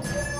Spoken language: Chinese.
种。